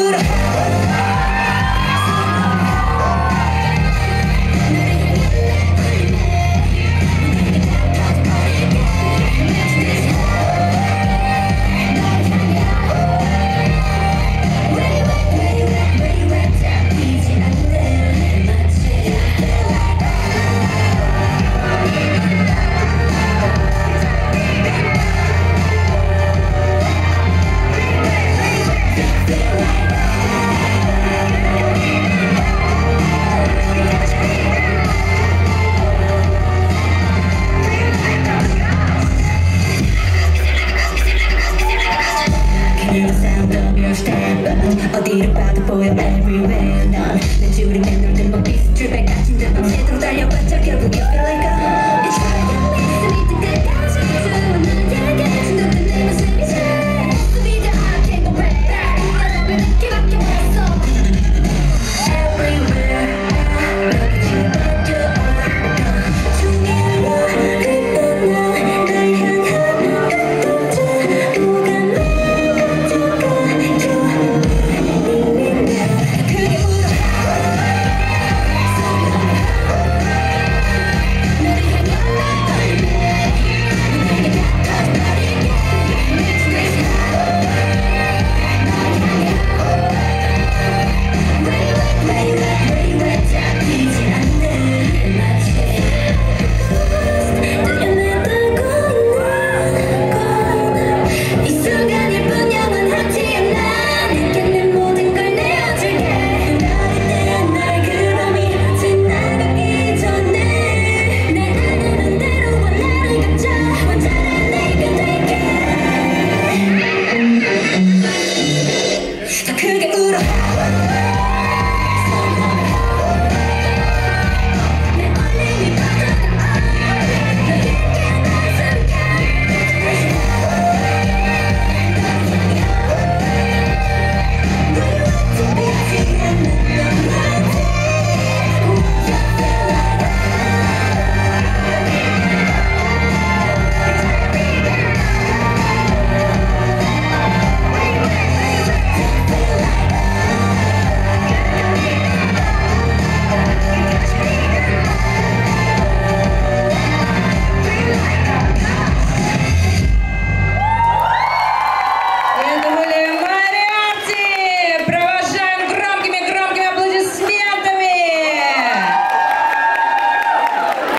food. about the poet everywhere now. The the